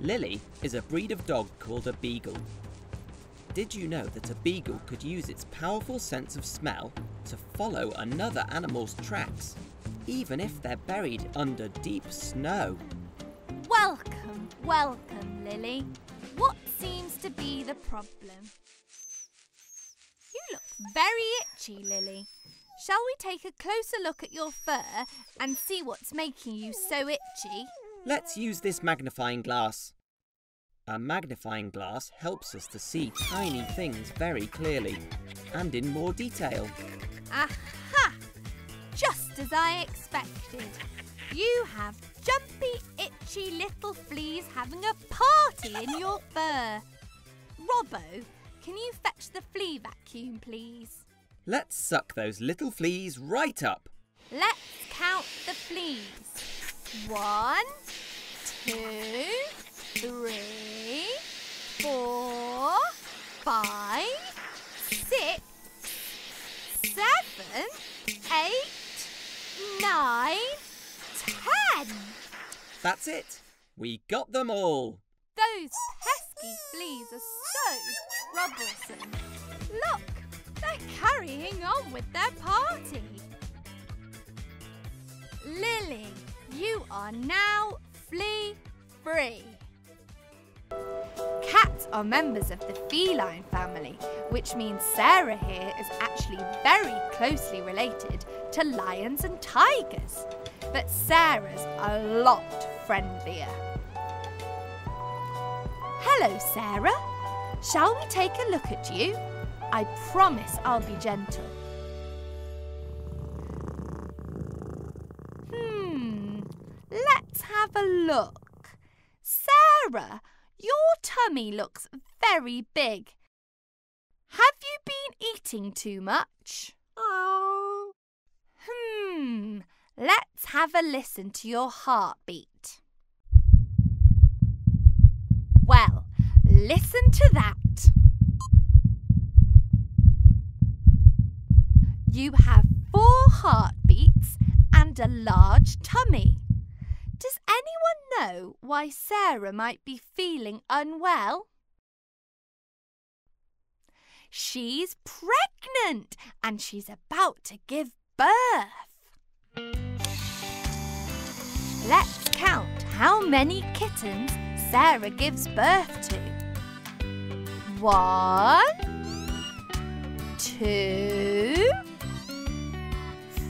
Lily is a breed of dog called a beagle. Did you know that a beagle could use its powerful sense of smell to follow another animal's tracks, even if they're buried under deep snow? Welcome, welcome, Lily. What seems to be the problem? You look very itchy, Lily. Shall we take a closer look at your fur and see what's making you so itchy? Let's use this magnifying glass. A magnifying glass helps us to see tiny things very clearly and in more detail. Aha! Just as I expected. You have jumpy, itchy little fleas having a party in your fur. Robbo, can you fetch the flea vacuum, please? Let's suck those little fleas right up. Let's count the fleas. One, two, three, four, five, six, seven, eight, nine, ten. That's it. We got them all. Those pesky fleas are so troublesome. Look, they're carrying on with their party. Lily, you are now flea free. Cats are members of the feline family, which means Sarah here is actually very closely related to lions and tigers. But Sarah's a lot friendlier. Hello, Sarah. Shall we take a look at you? I promise I'll be gentle. Have a look. Sarah, your tummy looks very big. Have you been eating too much? Oh. Hmm, let's have a listen to your heartbeat. Well, listen to that. You have four heartbeats and a large tummy. Know why Sarah might be feeling unwell? She's pregnant and she's about to give birth. Let's count how many kittens Sarah gives birth to. One, two,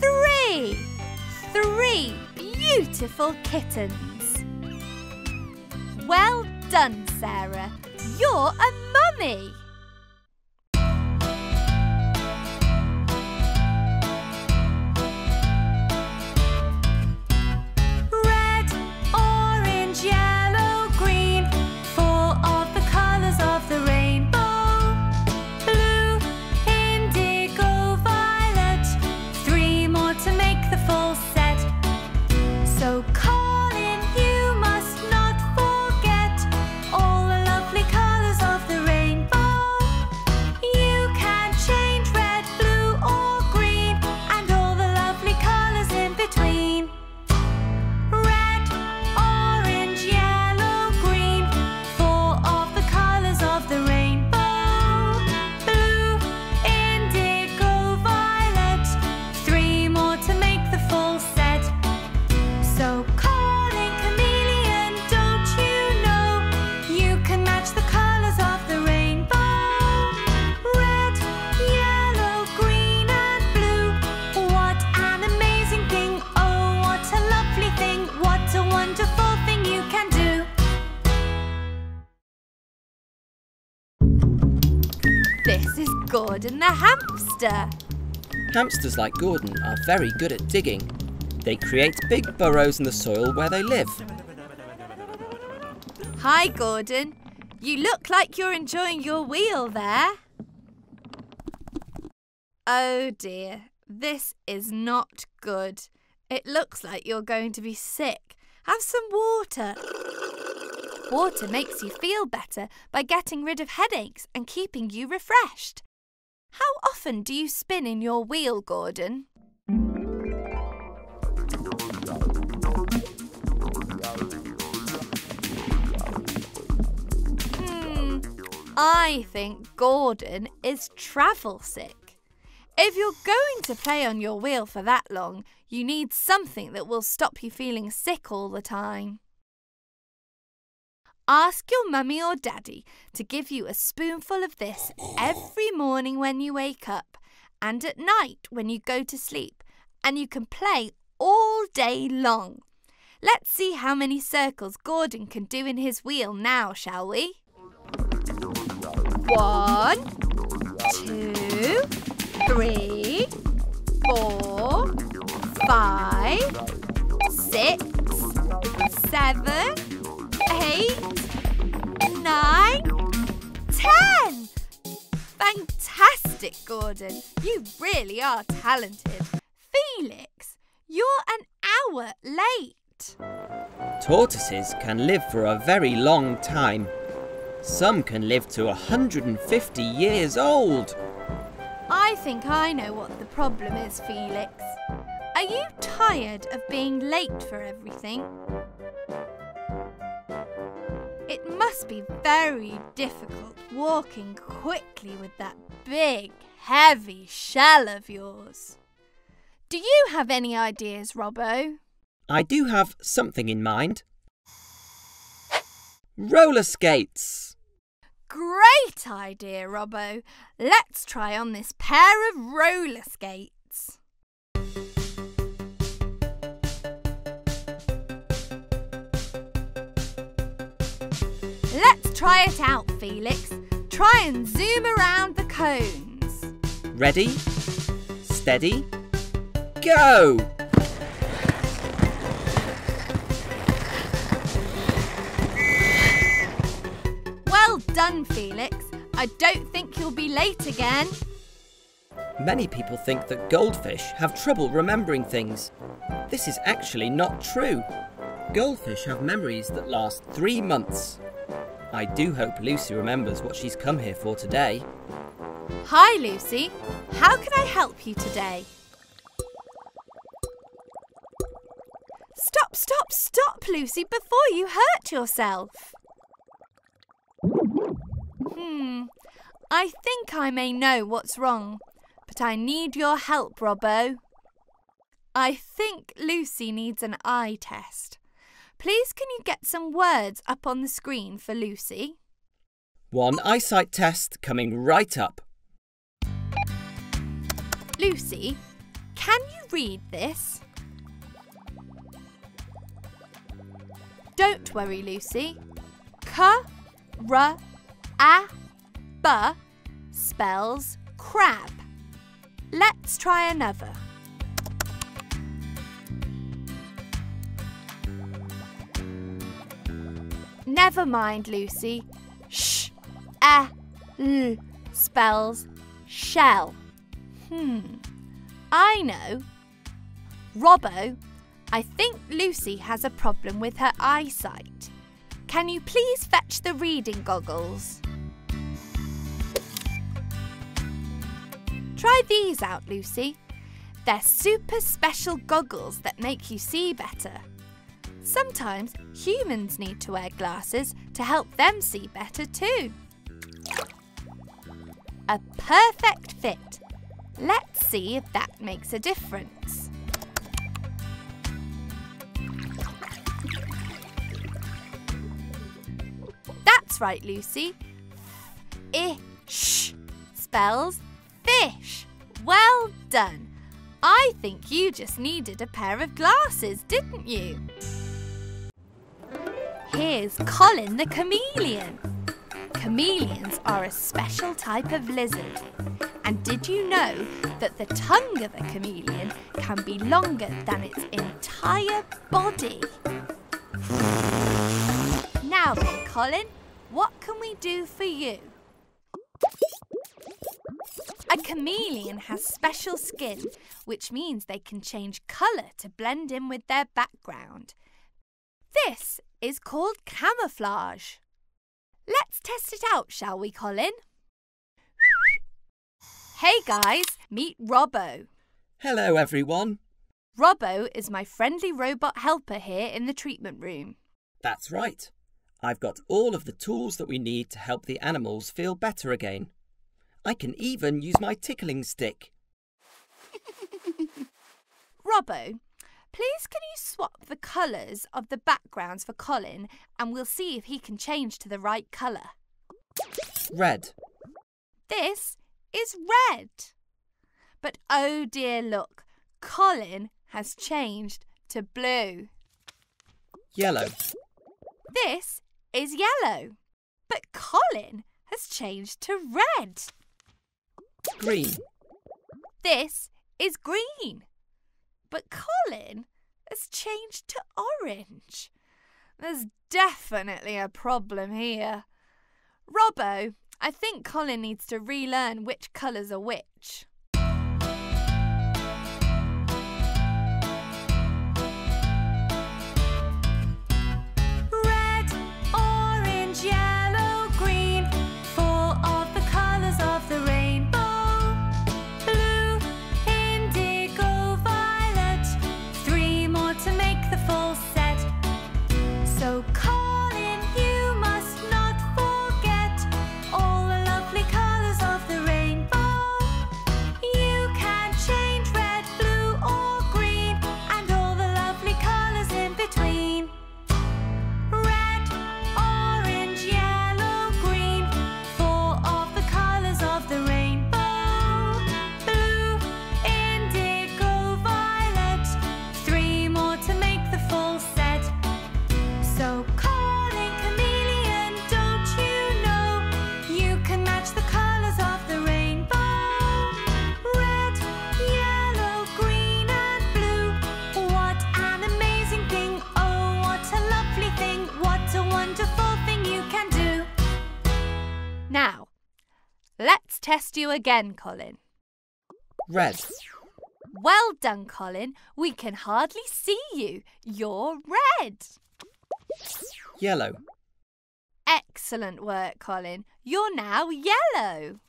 three. Three beautiful kittens. Well done, Sarah. You're a mummy. Gordon the hamster. Hamsters like Gordon are very good at digging. They create big burrows in the soil where they live. Hi, Gordon. You look like you're enjoying your wheel there. Oh dear, this is not good. It looks like you're going to be sick. Have some water. Water makes you feel better by getting rid of headaches and keeping you refreshed. How often do you spin in your wheel, Gordon? I think Gordon is travel sick. If you're going to play on your wheel for that long, you need something that will stop you feeling sick all the time. Ask your mummy or daddy to give you a spoonful of this every morning when you wake up and at night when you go to sleep, and you can play all day long. Let's see how many circles Gordon can do in his wheel now, shall we? One, two, three, four, five, six, seven, eight, nine, ten. Fantastic, Gordon. You really are talented. Felix, you're an hour late. Tortoises can live for a very long time. Some can live to 150 years old. I think I know what the problem is, Felix. Are you tired of being late for everything? It must be very difficult walking quickly with that big, heavy shell of yours. Do you have any ideas, Robbo? I do have something in mind. Roller skates. Great idea, Robbo. Let's try on this pair of roller skates. Let's try it out, Felix. Try and zoom around the cones. Ready? Steady? Go! Felix. I don't think you'll be late again. Many people think that goldfish have trouble remembering things. This is actually not true. Goldfish have memories that last three months. I do hope Lucy remembers what she's come here for today. Hi, Lucy. How can I help you today? Stop, stop, stop, Lucy, before you hurt yourself. Hmm, I think I may know what's wrong, but I need your help, Robbo. I think Lucy needs an eye test. Please, can you get some words up on the screen for Lucy? One eyesight test coming right up. Lucy, can you read this? Don't worry, Lucy. K r a b spells crab. Let's try another. Never mind, Lucy. Sh a l spells shell. Hmm. I know. Robbo, I think Lucy has a problem with her eyesight. Can you please fetch the reading goggles? Try these out, Lucy. They're super special goggles that make you see better. Sometimes humans need to wear glasses to help them see better too. A perfect fit. Let's see if that makes a difference. That's right, Lucy. Ish spells fish. Well done. I think you just needed a pair of glasses, didn't you? Here's Colin the chameleon. Chameleons are a special type of lizard. And did you know that the tongue of a chameleon can be longer than its entire body? Now then, Colin, what can we do for you? A chameleon has special skin, which means they can change colour to blend in with their background. This is called camouflage. Let's test it out, shall we, Colin? Hey guys, meet Robbo. Hello, everyone. Robbo is my friendly robot helper here in the treatment room. That's right. I've got all of the tools that we need to help the animals feel better again. I can even use my tickling stick. Robbo, please can you swap the colours of the backgrounds for Colin and we'll see if he can change to the right colour. Red, This is red. But oh dear, look, Colin has changed to blue. yellow, This is yellow. But Colin has changed to red. Green, This is green. But Colin has changed to orange. There's definitely a problem here. Robbo, I think Colin needs to relearn which colours are which. Test you again, Colin. red, Well done, Colin. We can hardly see you. You're red. yellow, Excellent work, Colin. You're now yellow.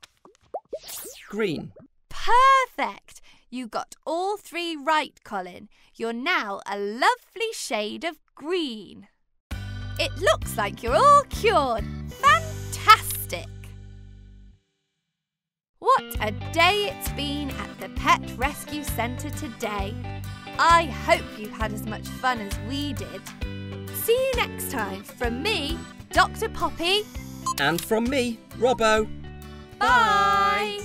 green, Perfect. You got all three right, Colin. You're now a lovely shade of green. It looks like you're all cured. What a day it's been at the Pet Rescue Centre today. I hope you had as much fun as we did. See you next time from me, Dr. Poppy. and from me, Robbo. Bye.